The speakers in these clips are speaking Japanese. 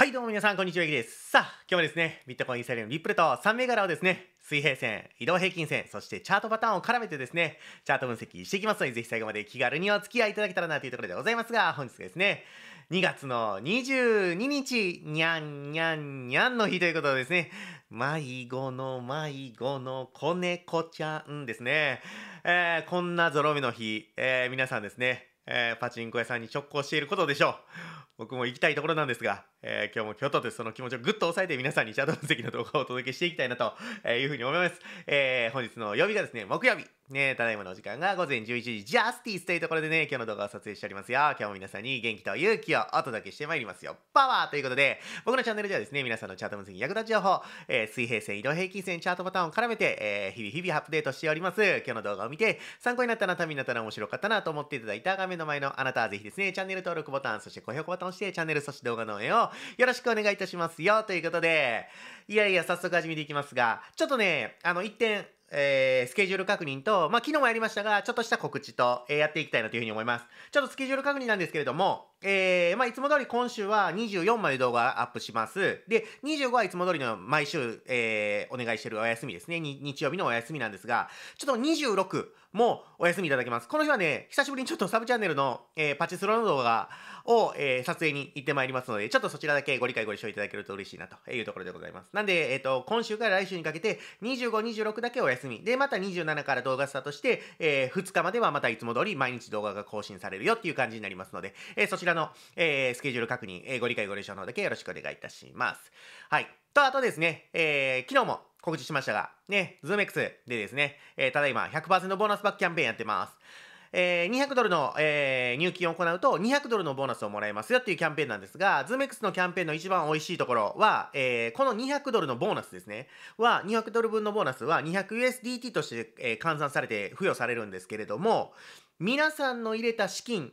はい、どうも皆さん、こんにちは、ゆきです。さあ、今日もですね、ビットコインイーサリアムリップルと3銘柄をですね、水平線、移動平均線、そしてチャートパターンを絡めてですね、チャート分析していきますので、ぜひ最後まで気軽にお付き合いいただけたらなというところでございますが、本日ですね、2月の22日、にゃんにゃんにゃんの日ということでですね、迷子の迷子の子猫ちゃんですね。えーこんなゾロ目の日、えー皆さんですね、えーパチンコ屋さんに直行していることでしょう。僕も行きたいところなんですが、えー今日も今日とてその気持ちをぐっと抑えて皆さんにチャート分析の動画をお届けしていきたいなというふうに思います。えー本日の曜日がですね、木曜日。ね、ただいまのお時間が午前11時ジャスティスというところでね、今日の動画を撮影しておりますよ。今日も皆さんに元気と勇気をお届けしてまいりますよ。パワーということで、僕のチャンネルではですね、皆さんのチャート分析役立つ情報、えー水平線、移動平均線、チャートパタンを絡めて、えー日々日々アップデートしております。今日の動画を見て、参考になったな、ためになったな、面白かったなと思っていただいた画面の前のあなたはぜひですね、チャンネル登録ボタン、そして高評価ボタン押して、チャンネル、そして動画の応援をよろしくお願いいたしますよ。ということで、いやいや、早速始めていきますが、ちょっとね、あの、一点、えースケジュール確認と、まあ、昨日もやりましたが、ちょっとした告知と、えーやっていきたいなというふうに思います。ちょっとスケジュール確認なんですけれども、えーまあ、いつも通り今週は24まで動画アップします。で、25はいつも通りの毎週、えーお願いしてるお休みですね。日曜日のお休みなんですが、ちょっと26もお休みいただきます。この日はね、久しぶりにちょっとサブチャンネルの、えーパチスロの動画を、えー撮影に行ってまいりますので、ちょっとそちらだけご理解ご理承いただけると嬉しいなというところでございます。なんで、えっ、と、今週から来週にかけて、25、26だけお休み。で、また27から動画スタートして、え2日まではまたいつも通り毎日動画が更新されるよっていう感じになりますので、えーそちらの、えースケジュール確認、えーご理解ご理承の方だけよろしくお願いいたします。はい。と、あとですね、えー昨日も告知しましたが、ね、ZoomX でですね、えーただいま100%ボーナスバックキャンペーンやってます。えー200ドルの、えー入金を行うと200ドルのボーナスをもらえますよっていうキャンペーンなんですが、ZoomX のキャンペーンの一番美味しいところは、えーこの200ドルのボーナスですね、は、200ドル分のボーナスは 200USDT として、えー換算されて付与されるんですけれども、皆さんの入れた資金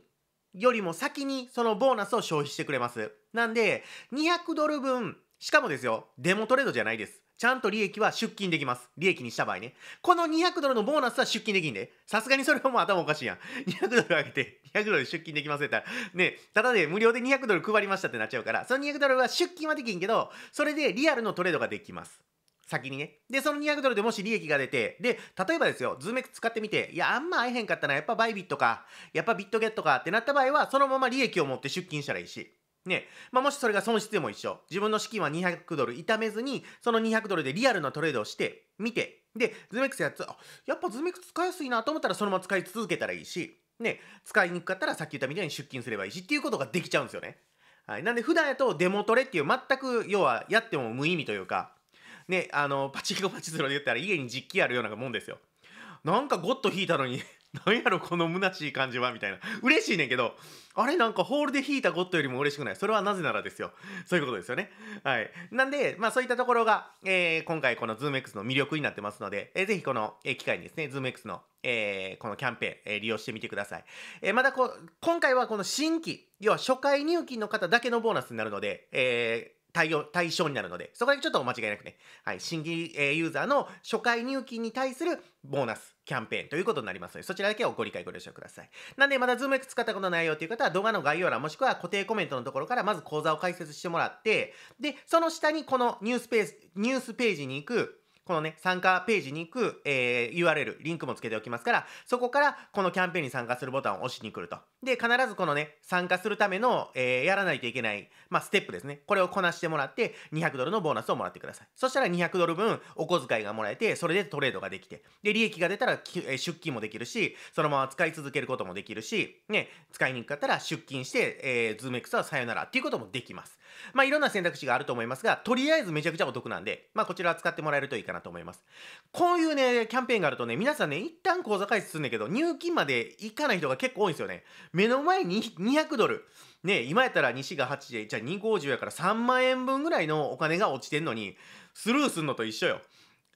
よりも先にそのボーナスを消費してくれます。なんで、200ドル分、しかもですよ、デモトレードじゃないです。ちゃんと利益は出金できます。利益にした場合ね。この200ドルのボーナスは出金できんで。さすがにそれはもう頭おかしいやん。200ドル上げて、200ドル出金できませんって言ったら、ね、ただで無料で200ドル配りましたってなっちゃうから、その200ドルは出金はできんけど、それでリアルのトレードができます。先にね。で、その200ドルでもし利益が出て、で、例えばですよ、ズーム X 使ってみて、いや、あんま合えへんかったな、やっぱバイビットか、やっぱビットゲットかってなった場合は、そのまま利益を持って出金したらいいし、ね、まあ、もしそれが損失でも一緒。自分の資金は200ドル痛めずに、その200ドルでリアルなトレードをして、見て、で、 Zoomex やつ、あ、やっぱズーム X 使いやすいなと思ったらそのまま使い続けたらいいし、ね、使いにくかったらさっき言ったみたいに出金すればいいしっていうことができちゃうんですよね。はい。なんで普段やとデモトレっていう全く要はやっても無意味というか、ね、あの、パチンコパチスロで言ったら家に実機あるようなもんですよ。なんかゴッド引いたのに、なんやろこの虚しい感じはみたいな。嬉しいねんけど、あれなんかホールで引いたゴッドよりも嬉しくない？それはなぜならですよ。そういうことですよね。はい。なんで、まあそういったところが、えー今回この ZoomX の魅力になってますので、えーぜひこの、えー機会にですね、ZoomX の、えーこのキャンペーン、えー利用してみてください。えーまたこう、今回はこの新規、要は初回入金の方だけのボーナスになるので、えー対応対象になるので、そこだけちょっとお間違いなくね、はい、新規、えユーザーの初回入金に対するボーナスキャンペーンということになりますので、そちらだけをご理解ご了承ください。なんで、まだ ZoomX 使ったことないよという方は、動画の概要欄もしくは固定コメントのところから、まず講座を解説してもらって、で、その下にこのニュースペース、ニュースページに行く、このね、参加ページに行く、えー URL、リンクもつけておきますから、そこからこのキャンペーンに参加するボタンを押しに来ると。で、必ずこのね、参加するための、えーやらないといけない、まあ、ステップですね。これをこなしてもらって、200ドルのボーナスをもらってください。そしたら200ドル分お小遣いがもらえて、それでトレードができて、で、利益が出たらえー出金もできるし、そのまま使い続けることもできるし、ね、使いにくかったら出金して、えー、ズーム X はさよならっていうこともできます。まあ、いろんな選択肢があると思いますが、とりあえずめちゃくちゃお得なんで、まあ、こちらは使ってもらえるといいかなと思います。こういうね、キャンペーンがあるとね、皆さんね、一旦口座開設するんだけど、入金まで行かない人が結構多いんですよね。目の前に200ドル。ね、今やったら西が8で、じゃあ250やから3万円分ぐらいのお金が落ちてんのに、スルーすんのと一緒よ。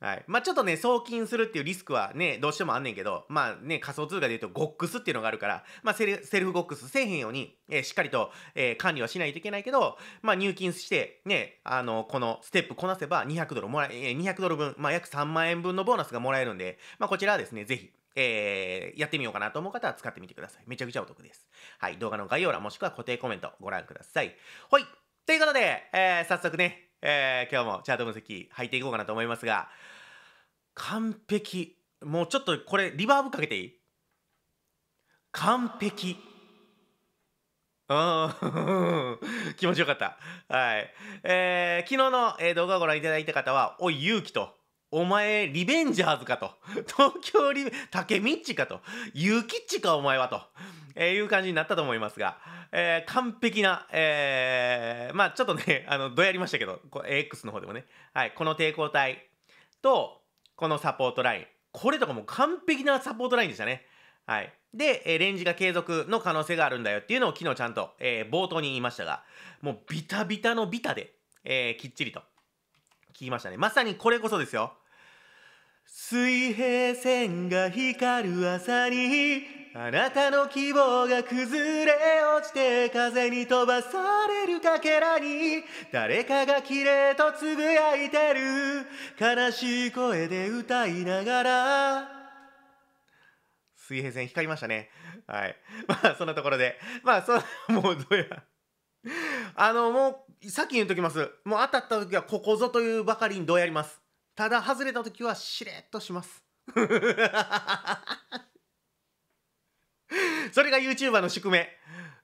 はい。まあちょっとね、送金するっていうリスクはね、どうしてもあんねんけど、まあね、仮想通貨で言うと、ゴックスっていうのがあるから、まあセルセルフゴックスせえへんように、えーしっかりと、えー管理はしないといけないけど、まあ入金して、ね、あの、このステップこなせば200ドルもらえ、200ドル分、まあ約3万円分のボーナスがもらえるんで、まあこちらはですね、ぜひ、えーやってみようかなと思う方は使ってみてください。めちゃくちゃお得です。はい。動画の概要欄もしくは固定コメントご覧ください。はい。ということで、えー早速ね、えー今日もチャート分析入っていこうかなと思いますが、完璧。もうちょっとこれリバーブかけていい？完璧。うん 気持ちよかった。はい。えー昨日の、えー動画をご覧いただいた方は、おい、勇気と、お前、リベンジャーズかと、東京リベ、竹ミッチかと、勇気っちか、お前はと、えーいう感じになったと思いますが、えー完璧な、えーまあちょっとね、あの、どうやりましたけど、AX の方でもね、はい、この抵抗体と、このサポートライン、これとかもう完璧なサポートラインでしたね。はい。で、えレンジが継続の可能性があるんだよっていうのを昨日ちゃんと、えー冒頭に言いましたが、もうビタビタのビタで、えーきっちりと聞きましたね。まさにこれこそですよ。水平線が光る朝にあなたの希望が崩れ落ちて風に飛ばされるかけらに誰かが綺麗とつぶやいてる悲しい声で歌いながら。水平線光りましたね。はい。まあそんなところで。まあそもうどうや。あのもうさっき言うときます。もう当たった時はここぞというばかりにどうやります。ただ外れた時はしれっとします。それが YouTuber の宿命。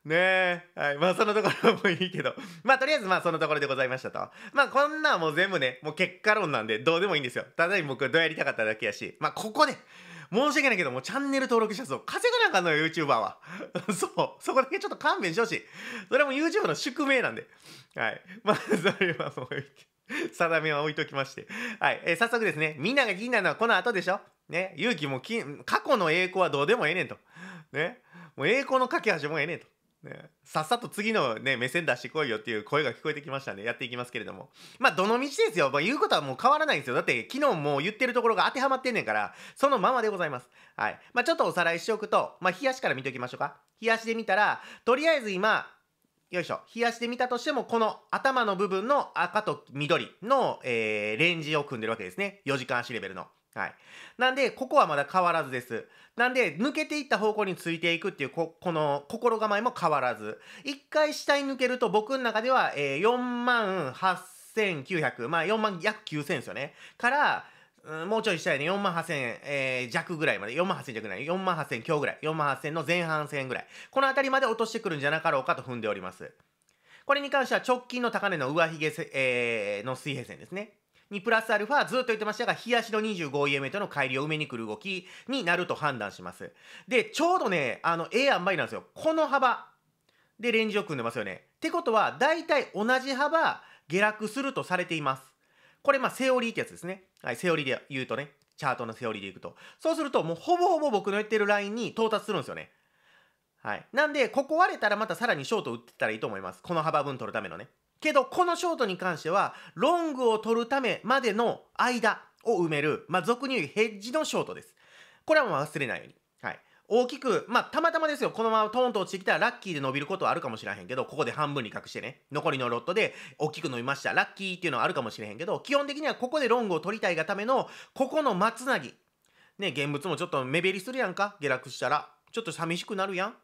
ねえ、はい、まあそのところもいいけど。まあとりあえずまあそのところでございましたと。まあこんなんもう全部ねもう結果論なんでどうでもいいんですよ。ただに僕はどうやりたかっただけやし。まあここで申し訳ないけどもうチャンネル登録者数を稼がなあかんのよ YouTuber は。そう。そこだけちょっと勘弁してほしい。それも YouTuber の宿命なんで。はい。まあそれはもう定めは置いときまして。はい、えー早速ですね。みんなが気になるのはこの後でしょ。ね。勇気もき過去の栄光はどうでもええねんと。ね。もう栄光の架け橋もええねんと。ね、さっさと次の、ね、目線出してこいよっていう声が聞こえてきましたんでやっていきますけれども。まあどの道ですよ、まあ、言うことはもう変わらないんですよ。だって昨日もう言ってるところが当てはまってんねんからそのままでございます。はい。まあちょっとおさらいしておくとまあ冷やしから見ておきましょうか。冷やしで見たらとりあえず今よいしょ。冷やしで見たとしてもこの頭の部分の赤と緑の、えーレンジを組んでるわけですね。4時間足レベルの。はい。なんでここはまだ変わらずです。なんで抜けていった方向についていくっていうここの心構えも変わらず。一回下に抜けると僕の中では、えー4万8900まあ4万約9000ですよね。からうんもうちょい下やね4万8000、えー弱ぐらいまで4万8000弱ぐらい4万8000強ぐらい4万8000の前半戦ぐらい。この辺りまで落としてくるんじゃなかろうかと踏んでおります。これに関しては直近の高値の上髭せ、えーの水平線ですね。にプラスアルファずっと言ってましたが冷やしの 25EM との乖離を埋めに来る動きになると判断します。でちょうどねあのええ塩梅なんですよ。この幅でレンジを組んでますよね。ってことは大体同じ幅下落するとされています。これまあセオリーってやつですね。はいセオリーで言うとねチャートのセオリーでいくと。そうするともうほぼほぼ僕の言ってるラインに到達するんですよね。はい。なんでここ割れたらまたさらにショート打ってたらいいと思います。この幅分取るためのね。けどこのショートに関してはロングを取るためまでの間を埋める、まあ、俗に言うヘッジのショートです。これはもう忘れないように、はい、大きくまあたまたまですよ。このままトーンと落ちてきたらラッキーで伸びることはあるかもしれへんけどここで半分に隠してね。残りのロットで大きく伸びました。ラッキーっていうのはあるかもしれへんけど基本的にはここでロングを取りたいがためのここの松なぎ。ね現物もちょっと目減りするやんか。下落したらちょっと寂しくなるやん。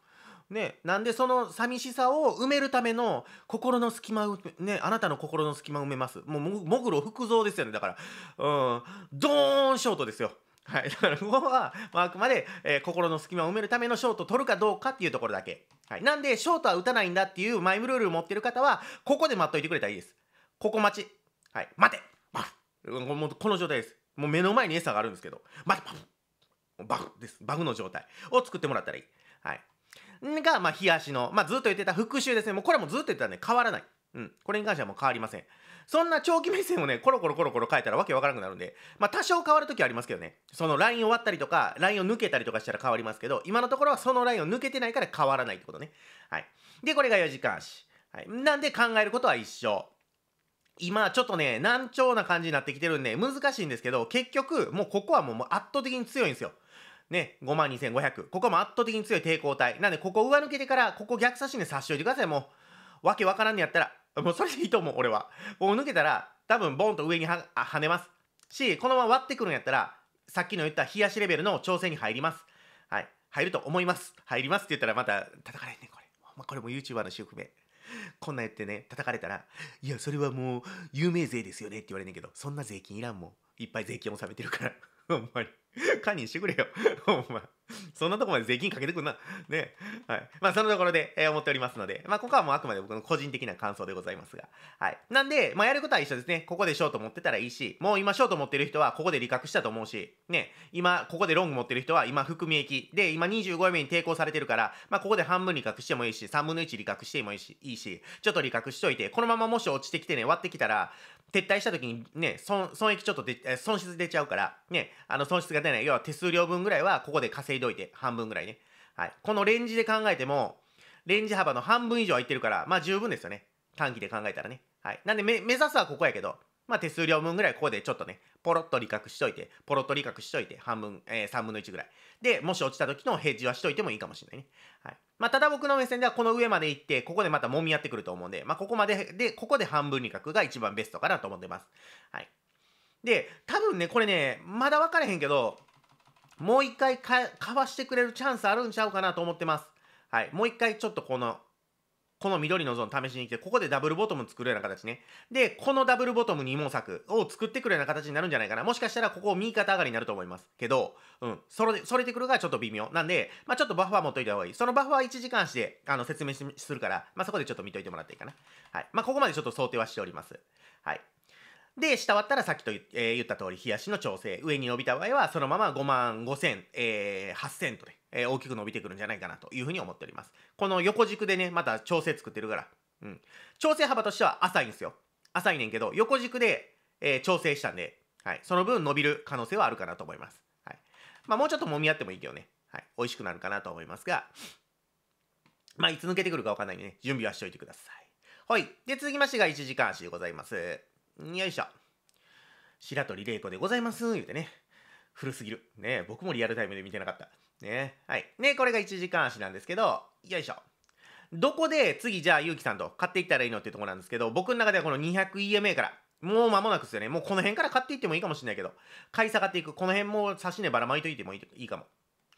ね、なんでその寂しさを埋めるための心の隙間をねあなたの心の隙間を埋めます。もうもぐろ福蔵ですよね。だからうん。ドーンショートですよ。はい、だからここは、まあ、あくまで、えー心の隙間を埋めるためのショートを取るかどうかっていうところだけ、はい、なんでショートは打たないんだっていうマイルールを持ってる方はここで待っといてくれたらいいです。ここ待ち。はい。待て。バフ。もうこの状態です。もう目の前に餌があるんですけど。待てバフ。バフです。バフの状態を作ってもらったらいい。はい。が、まあ、冷やしの、まあ、ずっと言ってた復習ですね。もうこれもずっと言ってたんで変わらない。うん。これに関してはもう変わりません。そんな長期目線をね、コロコロコロコロ変えたらわけわからなくなるんで、まあ、多少変わるときありますけどね。そのラインを割ったりとか、ラインを抜けたりとかしたら変わりますけど、今のところはそのラインを抜けてないから変わらないってことね。はい。で、これが4時間足。はい。なんで考えることは一緒。今ちょっとね難聴な感じになってきてるんで難しいんですけど結局もうここはもう圧倒的に強いんですよね、5万2500。ここも圧倒的に強い抵抗体。なんで、ここ上抜けてから、ここ逆差しに差しといてください、もう。わけわからんのやったら。もうそれでいいと思う、俺は。こう抜けたら、多分、ボンと上には跳ねます。し、このまま割ってくるんやったら、さっきの言った冷やしレベルの調整に入ります。はい。入ると思います。入りますって言ったらまた叩かれんねん、これ。まあ、これも YouTuber の宿命。こんなん言ってね、叩かれたら、いや、それはもう、有名税ですよねって言われんねんけど、そんな税金いらんもん。いっぱい税金納めてるから。ほんまに。堪忍してくれよ。ほんま。そんなとこまで税金かけてくんな。ね。はい。まあ、そのところで、えー、思っておりますので、まあ、ここはもうあくまで僕の個人的な感想でございますが。はい。なんで、まあ、やることは一緒ですね。ここでショート持ってたらいいし、もう今ショート持ってる人は、ここで利確したと思うし、ね。今、ここでロング持ってる人は、今、含み益。で、今25円に抵抗されてるから、まあ、ここで半分利確してもいいし、3分の1利確してもいいし、いいし、ちょっと利確しといて、このままもし落ちてきてね、割ってきたら、撤退した時にね、損損益ちょっとで、損失出ちゃうから、ね、あの損失が出ない。要は手数料分ぐらいはここで稼いでおいて、半分ぐらいね。はい。このレンジで考えても、レンジ幅の半分以上空いてるから、まあ十分ですよね。短期で考えたらね。はい。なんで目指すはここやけど、まあ手数料分ぐらいここでちょっとね、ポロッと利確しといて、ポロッと利確しといて、半分、えー、3分の1ぐらい。で、もし落ちた時のヘッジはしといてもいいかもしれないね。はい。まあ、ただ僕の目線ではこの上まで行って、ここでまた揉み合ってくると思うんで、まあ、ここまで、で、ここで半分利確が一番ベストかなと思ってます。はい。で、多分ね、これね、まだ分からへんけど、もう一回かかわしてくれるチャンスあるんちゃうかなと思ってます。はい。もう一回ちょっとこのこの緑のゾーン試しに来て、ここでダブルボトム作るような形ね。で、このダブルボトム2問作を作ってくるような形になるんじゃないかな。もしかしたらここ右肩上がりになると思います。けど、うん、それ、それてくるがちょっと微妙。なんで、まあちょっとバッファー持っといた方がいい。そのバッファー1時間足であの説明するから、まあそこでちょっと見といてもらっていいかな。はい。まあここまでちょっと想定はしております。はい。で、下割ったらさっきと、えー、言った通り、冷やしの調整。上に伸びた場合は、そのまま5万5千、えー、8千とね、えー、大きく伸びてくるんじゃないかなというふうに思っております。この横軸でね、また調整作ってるから、うん。調整幅としては浅いんですよ。浅いねんけど、横軸で、えー、調整したんで、はい。その分伸びる可能性はあるかなと思います。はい。まあ、もうちょっと揉み合ってもいいけどね。はい。美味しくなるかなと思いますが、まあ、いつ抜けてくるかわかんないんでね、準備はしておいてください。はい。で、続きましてが1時間足でございます。よいしょ。白鳥玲子でございます。言うてね。古すぎる。ね僕もリアルタイムで見てなかった。ねはい。ねこれが1時間足なんですけど、よいしょ。どこで次じゃあゆうきさんと買っていったらいいのっていうとこなんですけど、僕の中ではこの 200EMA から、もう間もなくですよね。もうこの辺から買っていってもいいかもしれないけど、買い下がっていく。この辺も差し値ばらまいといてもいいかも。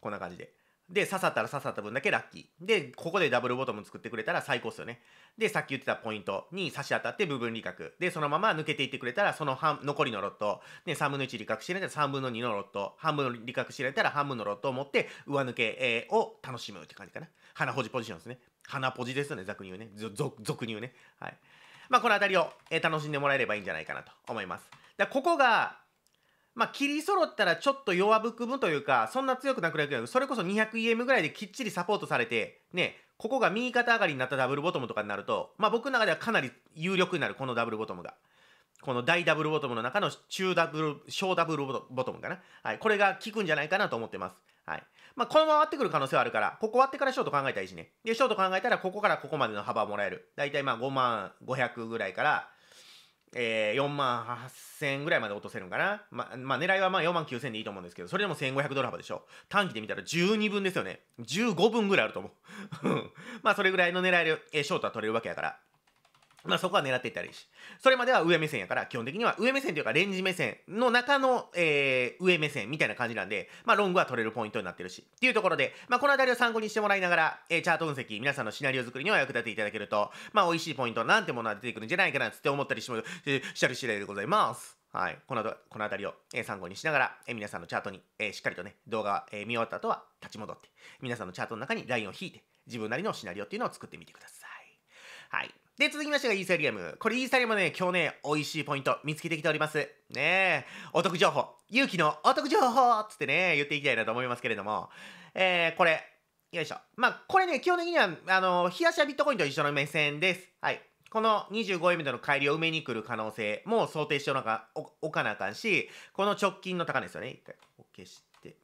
こんな感じで。で、刺さったら刺さった分だけラッキー。で、ここでダブルボトム作ってくれたら最高っすよね。で、さっき言ってたポイントに差し当たって部分利確。で、そのまま抜けていってくれたら、その半残りのロット、ね、3分の1利確してれたら3分の2のロット、半分の利確してれたら半分のロットを持って上抜け、を楽しむって感じかな。鼻保持ポジションですね。鼻ポジですよね、俗に言うね。俗に言うね。はい。まあ、この辺りを、え、楽しんでもらえればいいんじゃないかなと思います。だここが、まあ、切り揃ったらちょっと弱含むというか、そんな強くなくなるそれこそ 200EM ぐらいできっちりサポートされて、ね、ここが右肩上がりになったダブルボトムとかになると、まあ、僕の中ではかなり有力になる、このダブルボトムが。この大ダブルボトムの中の中ダブル、小ダブルボトムかな。はい。これが効くんじゃないかなと思ってます。はい。まあ、このまま割ってくる可能性はあるから、ここ割ってからショート考えたらいいしね。で、ショート考えたら、ここからここまでの幅をもらえる。だいたいまあ5万500ぐらいから、えー、4万8000ぐらいまで落とせるんかな。ま、まあ、狙いはまあ4万9000でいいと思うんですけど、それでも1500ドル幅でしょ。短期で見たら12分ですよね。15分ぐらいあると思う。まあ、それぐらいの狙いで、えー、ショートは取れるわけやから。まあそこは狙っていったらいいし。それまでは上目線やから、基本的には上目線というかレンジ目線の中の、えー、上目線みたいな感じなんで、まあロングは取れるポイントになってるし。っていうところで、まあこの辺りを参考にしてもらいながら、えー、チャート分析、皆さんのシナリオ作りには役立てていただけると、まあ美味しいポイントなんてものが出てくるんじゃないかなって思ったりしも、えー、しゃる次第でございます。はい。このこの辺りを、えー、参考にしながら、えー、皆さんのチャートに、えー、しっかりとね、動画、えー、見終わった後は立ち戻って、皆さんのチャートの中にラインを引いて、自分なりのシナリオっていうのを作ってみてください。はい。で、続きましてがイーサリアム。これイーサリアムね、今日ね、美味しいポイント見つけてきております。ねえ、お得情報。勇気のお得情報つってね、言っていきたいなと思いますけれども、えー、これ、よいしょ。まあ、これね、基本的には、あの、冷やしやビットコインと一緒の目線です。はい。この25円目の帰りを埋めに来る可能性も想定しておかおかなあかんし、この直近の高値ですよね。一回、消して、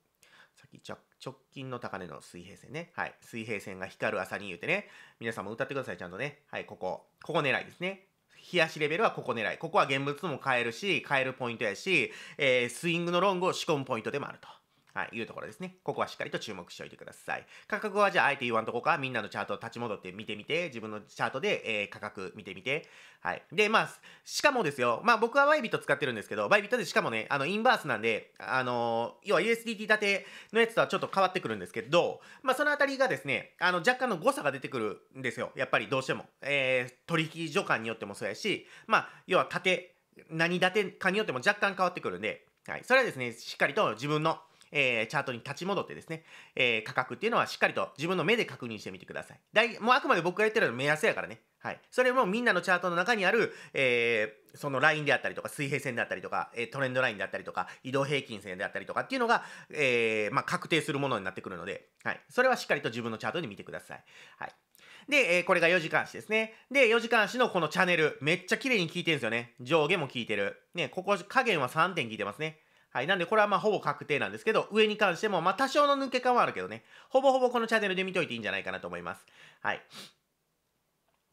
さっ直近の高値の水平線ね。はい。水平線が光る朝に言うてね。皆さんも歌ってください、ちゃんとね。はい、ここ。ここ狙いですね。冷やしレベルはここ狙い。ここは現物も買えるし、買えるポイントやし、えー、スイングのロングを仕込むポイントでもあると。はい、いうところですね。ここはしっかりと注目しておいてください。価格はじゃああえて言わんとこか、みんなのチャートを立ち戻って見てみて、自分のチャートで、えー、価格見てみて、はい。で、まあ、しかもですよ、まあ僕はバイビット使ってるんですけど、バイビットでしかもね、あの、インバースなんで、あのー、要は USDT 立てのやつとはちょっと変わってくるんですけど、まあそのあたりがですね、あの、若干の誤差が出てくるんですよ。やっぱりどうしても。えー、取引所間によってもそうやし、まあ、要は縦、何立てかによっても若干変わってくるんで、はい。それはですね、しっかりと自分のえー、チャートに立ち戻ってですね、えー、価格っていうのはしっかりと自分の目で確認してみてください。大もうあくまで僕が言ってるのは目安やからね。はい。それもみんなのチャートの中にある、えー、そのラインであったりとか、水平線であったりとか、えトレンドラインであったりとか、移動平均線であったりとかっていうのが、えまあ、確定するものになってくるので、はい。それはしっかりと自分のチャートで見てください。はい。で、えー、これが4時間足ですね。で、4時間足のこのチャンネル、めっちゃ綺麗に効いてるんですよね。上下も効いてる。ね、ここ、加減は3点効いてますね。はい。なんで、これはまあ、ほぼ確定なんですけど、上に関しても、まあ、多少の抜け感はあるけどね、ほぼほぼこのチャンネルで見といていいんじゃないかなと思います。はい。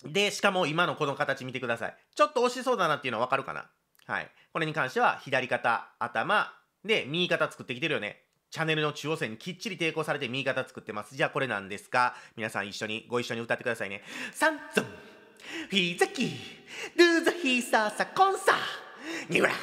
で、しかも今のこの形見てください。ちょっと押しそうだなっていうのはわかるかなはい。これに関しては、左肩、頭、で、右肩作ってきてるよね。チャンネルの中央線にきっちり抵抗されて右肩作ってます。じゃあこれなんですか？皆さん一緒に、ご一緒に歌ってくださいね。サンゾン、フィーザキー、ルーザヒーサーサコンサー、ニュラっ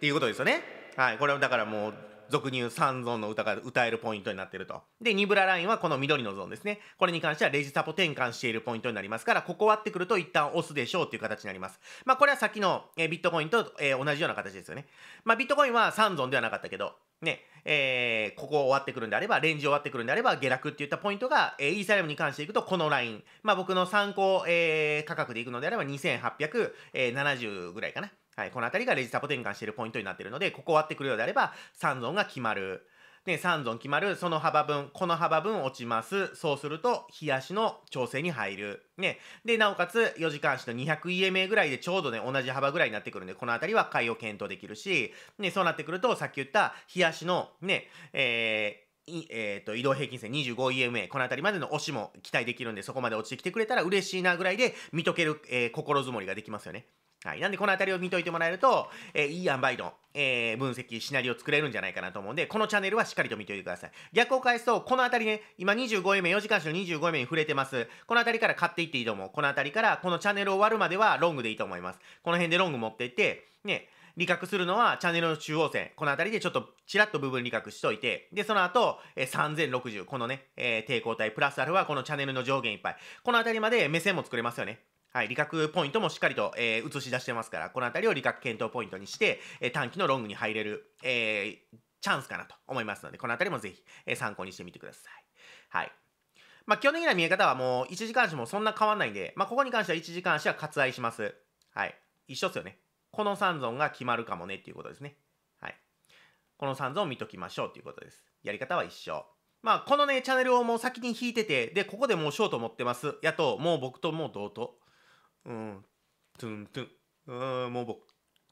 ていうことですよね。はい、これはだからもう俗に言う3ゾーンの歌が歌えるポイントになってると。で、ニブララインはこの緑のゾーンですね。これに関してはレジサポ転換しているポイントになりますから、ここ割ってくると一旦押すでしょうっていう形になります。まあこれはさっきの、えビットコインと、えー、同じような形ですよね。まあビットコインは3ゾーンではなかったけど、ね、えー、ここ終わってくるんであれば、レンジ終わってくるんであれば、下落っていったポイントが、えー、イーサリアムに関していくと、このライン。まあ僕の参考、えー、価格でいくのであれば、2870ぐらいかな。はい、この辺りがレジサポ転換しているポイントになっているので、ここ割ってくるようであれば、3ゾーンが決まる。ね、3ゾーン決まる、その幅分、この幅分落ちます。そうすると、冷やしの調整に入る。ね。で、なおかつ、4時間足の 200EMA ぐらいでちょうどね、同じ幅ぐらいになってくるんで、この辺りは買いを検討できるし、ね、そうなってくると、さっき言った、冷やしの、ね、えーえーと、移動平均線 25EMA この辺りまでの押しも期待できるんでそこまで落ちてきてくれたら嬉しいなぐらいで見とける、えー、心づもりができますよね。はい。なんで、この辺りを見といてもらえると、えー、いい塩梅の、えー、分析、シナリオを作れるんじゃないかなと思うんで、このチャンネルはしっかりと見ておいてください。逆を返すと、この辺りね、今25円目、4時間足の25円目に触れてます。この辺りから買っていっていいと思う。この辺りから、このチャンネル終わるまではロングでいいと思います。この辺でロング持っていって、ね、利確するのはチャンネルの中央線。この辺りでちょっとちらっと部分利確しといて、で、その後、えー、3060。このね、えー、抵抗体プラスアルファ、このチャンネルの上限いっぱい。この辺りまで目線も作れますよね。はい、利確ポイントもしっかりと、えー、映し出してますから、この辺りを利確検討ポイントにして、えー、短期のロングに入れる、えー、チャンスかなと思いますので、この辺りもぜひ、え、参考にしてみてください。はい。まあ、基本的な見え方はもう1時間足もそんな変わんないんで、まあ、ここに関しては1時間足は割愛します。はい。一緒っすよね。この3ゾーンが決まるかもねっていうことですね。はい。この3ゾーン見ときましょうっていうことです。やり方は一緒。まあ、このね、チャンネルをもう先に引いてて、で、ここでもうショート持ってます。やと、もう僕ともう同等。うん、トゥントゥン、うん、もう僕、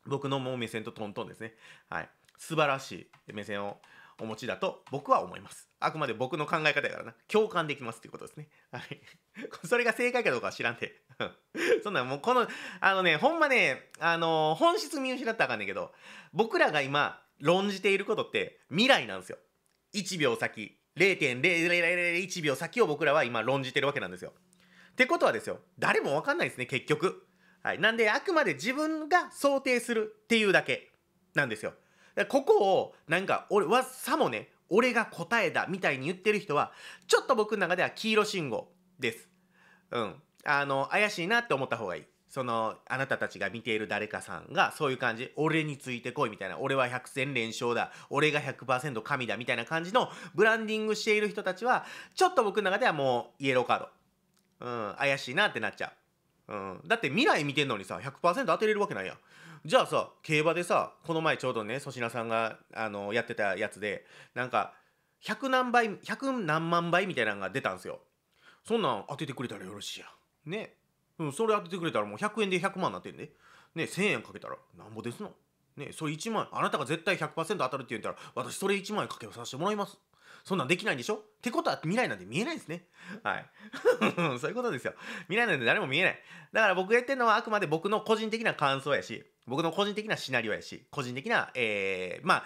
僕のもう目線とトントンですね。はい。素晴らしい目線をお持ちだと僕は思います。あくまで僕の考え方やからな。共感できますっていうことですね。はい。それが正解かどうかは知らんて。そんなもうこの、あのね、ほんまね、あのー、本質見失ったらあかんねんけど、僕らが今、論じていることって未来なんですよ。1秒先、0.0001秒先を僕らは今論じてるわけなんですよ。ってことはですよ、誰もわかんないですね、結局。はい。なんで、あくまで自分が想定するっていうだけなんですよ。ここを、なんか、俺は、さもね、俺が答えだみたいに言ってる人は、ちょっと僕の中では黄色信号です。うん。あの、怪しいなって思った方がいい。その、あなたたちが見ている誰かさんが、そういう感じ、俺についてこいみたいな、俺は100戦連勝だ、俺が100%神だみたいな感じのブランディングしている人たちは、ちょっと僕の中ではもうイエローカード。うん、怪しいなってなっちゃう。うん、だって未来見てんのにさ100%当てれるわけないやん。じゃあさ競馬でさこの前ちょうどね粗品さんがあのやってたやつでなんか100何倍100何万倍みたいなのが出たんすよ。そんなん当ててくれたらよろしいやん。ね。うんそれ当ててくれたらもう100円で100万になってんで。ね1000円かけたらなんぼですの？ねそれ1万あなたが絶対100%当たるって言ったら私それ1万円かけさせてもらいます。そんなんできないんでしょ？ってことは未来なんて見えないですね。はい。そういうことですよ。未来なんて誰も見えない。だから僕が言ってるのはあくまで僕の個人的な感想やし、僕の個人的なシナリオやし、個人的な、えー、まあ、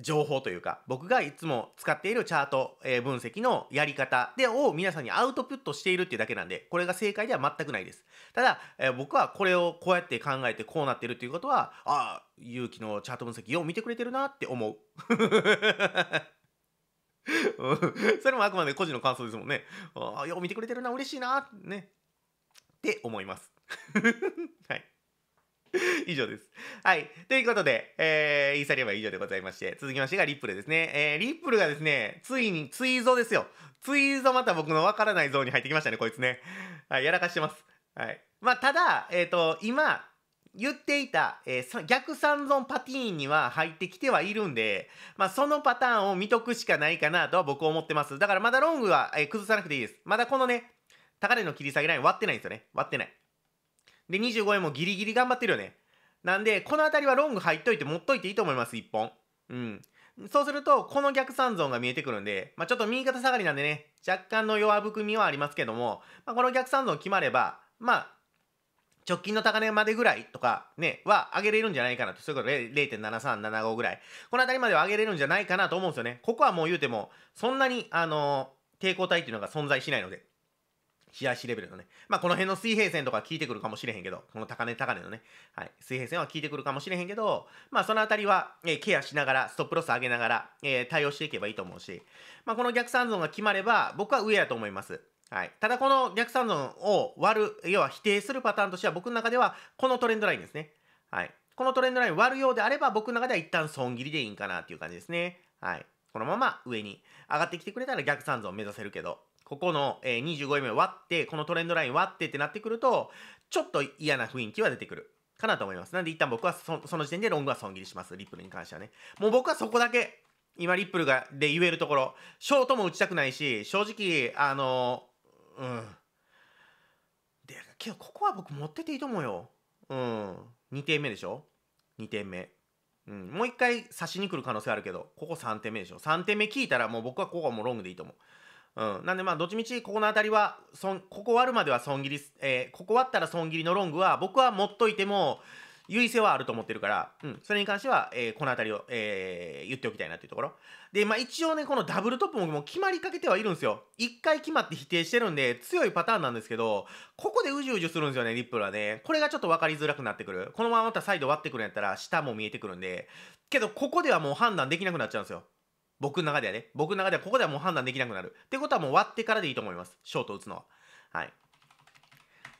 情報というか僕がいつも使っているチャート、えー分析のやり方でを皆さんにアウトプットしているっていうだけなんでこれが正解では全くないですただ、えー僕はこれをこうやって考えてこうなってるっていうことはああ勇気のチャート分析よう見てくれてるなって思う それもあくまで個人の感想ですもんねああよう見てくれてるな嬉しいなねって思います はい以上です。はい。ということで、えー、イーサリアムは以上でございまして、続きましてがリップルですね。えー、リップルがですね、ついに、ツイーゾですよ。ツイーゾまた僕のわからないゾーンに入ってきましたね、こいつね。はい、やらかしてます。はい。まあ、ただ、えっ、と、今、言っていた、えー逆三尊パティーンには入ってきてはいるんで、まあ、そのパターンを見とくしかないかなとは僕は思ってます。だからまだロングは、えー崩さなくていいです。まだこのね、高値の切り下げライン割ってないんですよね。割ってない。で、25円もギリギリ頑張ってるよね。なんで、この辺りはロング入っといて持っといていいと思います、1本。うん。そうすると、この逆三ゾーンが見えてくるんで、まあ、ちょっと右肩下がりなんでね、若干の弱含みはありますけども、まあ、この逆三ゾーン決まれば、まあ、直近の高値までぐらいとかね、は上げれるんじゃないかなと。そういうことで0.7375ぐらい。この辺りまでは上げれるんじゃないかなと思うんですよね。ここはもう言うても、そんなに、あの抵抗体っていうのが存在しないので。冷やしレベルのね。まあ、この辺の水平線とか効いてくるかもしれへんけど、この高値高値のね、はい、水平線は効いてくるかもしれへんけど、まあ、そのあたりは、えーケアしながら、ストップロス上げながら、えー対応していけばいいと思うし、まあ、この逆三ゾーンが決まれば、僕は上やと思います。はい、ただこの逆三ゾーンを割る要は否定するパターンとしては僕の中ではこのトレンドラインですね、はい、このトレンドライン割るようであれば僕の中では一旦損切りでいいんかなっていう感じですね、はい、このまま上に上がってきてくれたら逆三ゾーン目指せるけどここの、え25円目割ってこのトレンドライン割ってってなってくるとちょっと嫌な雰囲気は出てくるかなと思います。なんで一旦僕はそその時点でロングは損切りします。リップルに関してはね。もう僕はそこだけ今リップルがで言えるところショートも打ちたくないし正直あのうん。でけどここは僕持ってていいと思うよ。うん。2点目でしょ？2点目。うん、もう一回差しに来る可能性あるけどここ3点目でしょ？3点目聞いたらもう僕はここはもうロングでいいと思う。うん、なんでまあどっちみちここの辺りは損ここ割るまでは損切り、えーここ割ったら損切りのロングは僕は持っといても優位性はあると思ってるから、うん、それに関しては、えーこの辺りを、えー言っておきたいなというところ。でまあ一応ねこのダブルトップももう決まりかけてはいるんですよ。一回決まって否定してるんで強いパターンなんですけどここでうじうじするんですよねリップルはね。これがちょっと分かりづらくなってくる。このまままた再度割ってくるんやったら下も見えてくるんで。けどここではもう判断できなくなっちゃうんですよ。僕の中ではね。僕の中ではここではもう判断できなくなる。ってことはもう割ってからでいいと思います。ショート打つのは。はい。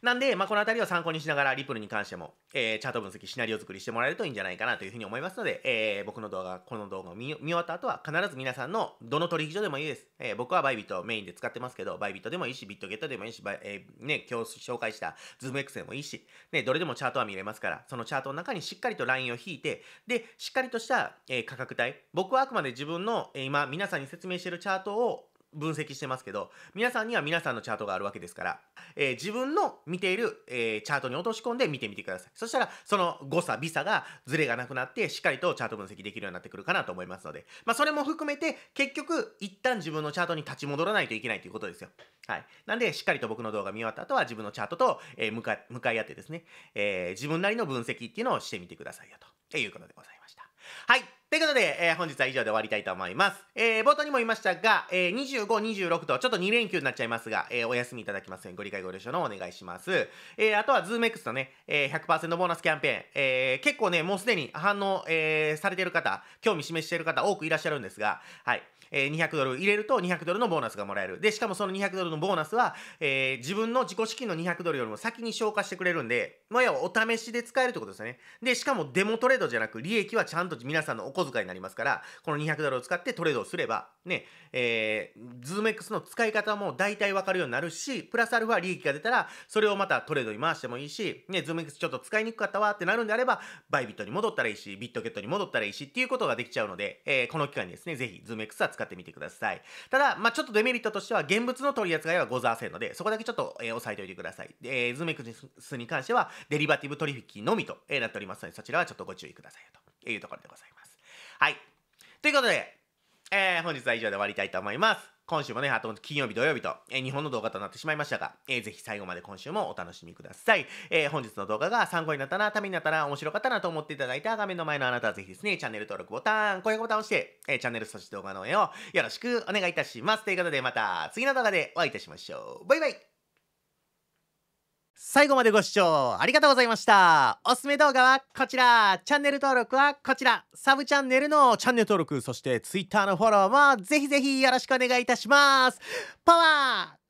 なんで、まあ、この辺りを参考にしながら、リプルに関しても、えーチャート分析、シナリオ作りしてもらえるといいんじゃないかなというふうに思いますので、えー僕の動画、この動画を見終わった後は、必ず皆さんのどの取引所でもいいです。えー僕はバイビットメインで使ってますけど、バイビットでもいいし、ビットゲットでもいいし、バイえーね、今日紹介したズーム X でもいいし、ね、どれでもチャートは見れますから、そのチャートの中にしっかりとラインを引いて、で、しっかりとした、えー価格帯、僕はあくまで自分の、えー今、皆さんに説明しているチャートを分析してますけど皆さんには皆さんのチャートがあるわけですから、えー自分の見ている、えーチャートに落とし込んで見てみてください。そしたらその誤差微差がズレがなくなってしっかりとチャート分析できるようになってくるかなと思いますので、まあ、それも含めて結局一旦自分のチャートに立ち戻らないといけないということですよ。はい、なんでしっかりと僕の動画見終わった後は自分のチャートと、えー向か向かい合ってですね、えー自分なりの分析っていうのをしてみてくださいよということでございました。はい。ということで、えー本日は以上で終わりたいと思います。えー冒頭にも言いましたが、えー25、26とちょっと2連休になっちゃいますが、えーお休みいただきますようにご理解ご了承のお願いします。えーあとは ZoomX のね、えー100%ボーナスキャンペーン、えー結構ね、もうすでに反応、えーされてる方、興味示している方多くいらっしゃるんですが、はい。えー200ドル入れると200ドルのボーナスがもらえる。で、しかもその200ドルのボーナスは、えー自分の自己資金の200ドルよりも先に消化してくれるんで、まあ、要はお試しで使えるってことですよね。で、しかもデモトレードじゃなく、利益はちゃんと皆さんのお小遣いになりますから、この200ドルを使ってトレードをすれば、ね、えー、ZoomX の使い方も大体わかるようになるし、プラスアルファ利益が出たら、それをまたトレードに回してもいいし、ね、ZoomX ちょっと使いにくかったわってなるんであれば、バイビットに戻ったらいいし、ビットゲットに戻ったらいいしっていうことができちゃうので、えーこの期間にですね、ぜひ ZoomX は使ってみてください。ただ、まあ、ちょっとデメリットとしては、現物の取り扱いはございませんので、そこだけちょっと、えー押さえておいてください。でえー、ZoomX に関しては、デリバティブ取引のみと、えーなっておりますので、そちらはちょっとご注意くださいよというところでございます。はい。ということで、えー本日は以上で終わりたいと思います。今週もね、あと金曜日、土曜日と、えー、日本の動画となってしまいましたが、えー、ぜひ最後まで今週もお楽しみください。えー、本日の動画が参考になったな、ためになったな、面白かったなと思っていただいた画面の前のあなたはぜひですね、チャンネル登録ボタン、高評価ボタンを押して、え、チャンネルそして動画の応援をよろしくお願いいたします。ということで、また次の動画でお会いいたしましょう。バイバイ最後までご視聴ありがとうございました。おすすめ動画はこちら。チャンネル登録はこちら。サブチャンネルのチャンネル登録、そして Twitter のフォローもぜひぜひよろしくお願いいたします。パワー